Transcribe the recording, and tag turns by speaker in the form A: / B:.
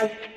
A: out.